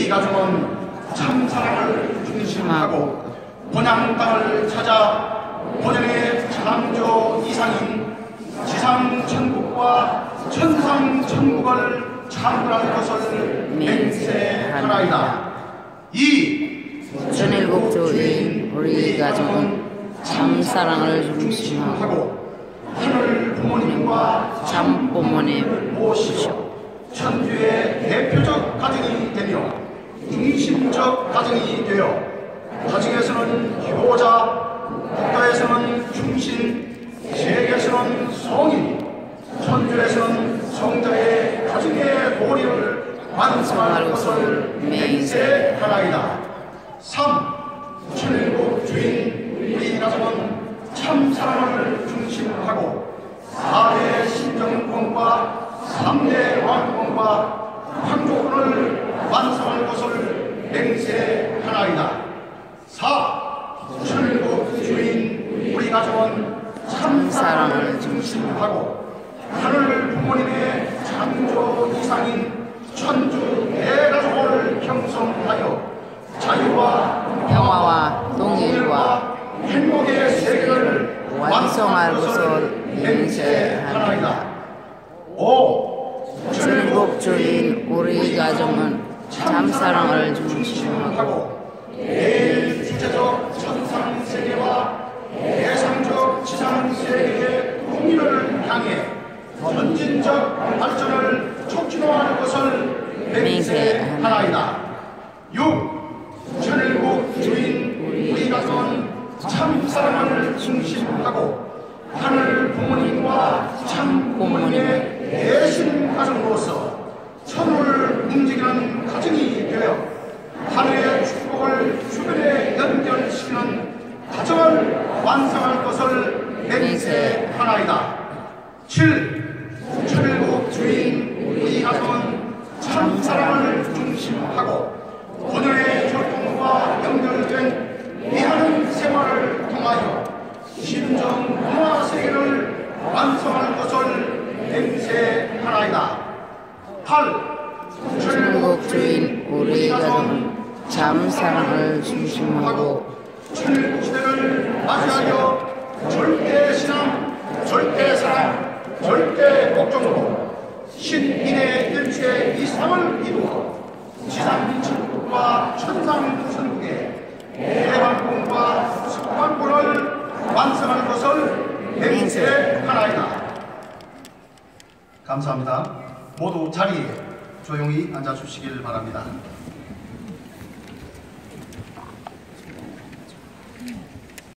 우리 가정은 참 사랑을 중심하고 본향 땅을 찾아 본연의 창조 이상인 지상 천국과 천상 천국을 창조할 것을 맹세하나이다. 이 천일국조 인 우리 가정은 참 사랑을 중심하고 하고 하늘 부모님과 참 부모님 모시고 천주의 대표적 가정이 되며 중심적 가정이 되어 가정에서는 효자, 국가에서는 충신, 세계에서는 성인, 천주에서는 성자의 가정의 도리를 완성할 것을 맹세하나이다. 3. 천일국 주인 우리 가정은 참 사랑을 중심하고 4대 신정권과 3대 왕권과 황조권을 완성할 것을 맹세하나이다. 4. 천일국 주인 우리 가 정은 참 사랑을 중심하고 하늘 부모님의 창조 이상인 천주 대가족을 형성하여 자유와 평화와 동일과 행복의 세계를 완성할 것을 맹세하나이다. 5. 천국조인 우리 가정은 참 사랑을 중심하고 하고 대주체적 천상 세계와 대상적 지상 세계의 통일을 향해 전진적 발전을 촉진하는 것을 맹세하나이다. 6. 천일국 주인 우리 가정은 참 사랑을 중심하고 하늘 부모님과 참 부모님의 대신 가정으로서 움직이는 가정이 되어 하늘의 축복을 주변에 연결시키는 가정을 완성할 것을 맹세 하나이다. 7. 천일국 주인 우리 가정은 참 사랑을 중심하고 본연의 혈통과 연결된 미하는 생활을 통하여 신정 문화 세계를 완성할 것을 맹세 하나이다. 8. 천국조인 우리 가정은 참 사랑을 천일국 시대를 맞이하여 절대 신앙, 절대 사랑, 절대 복종으로 신인의 일주의 이상을 이루어 지상 천국과 천상 천국의 대방권과 석방권을 완성할 것을 맹세하나이다. 감사합니다. 모두 자리에 조용히 앉아 주시길 바랍니다.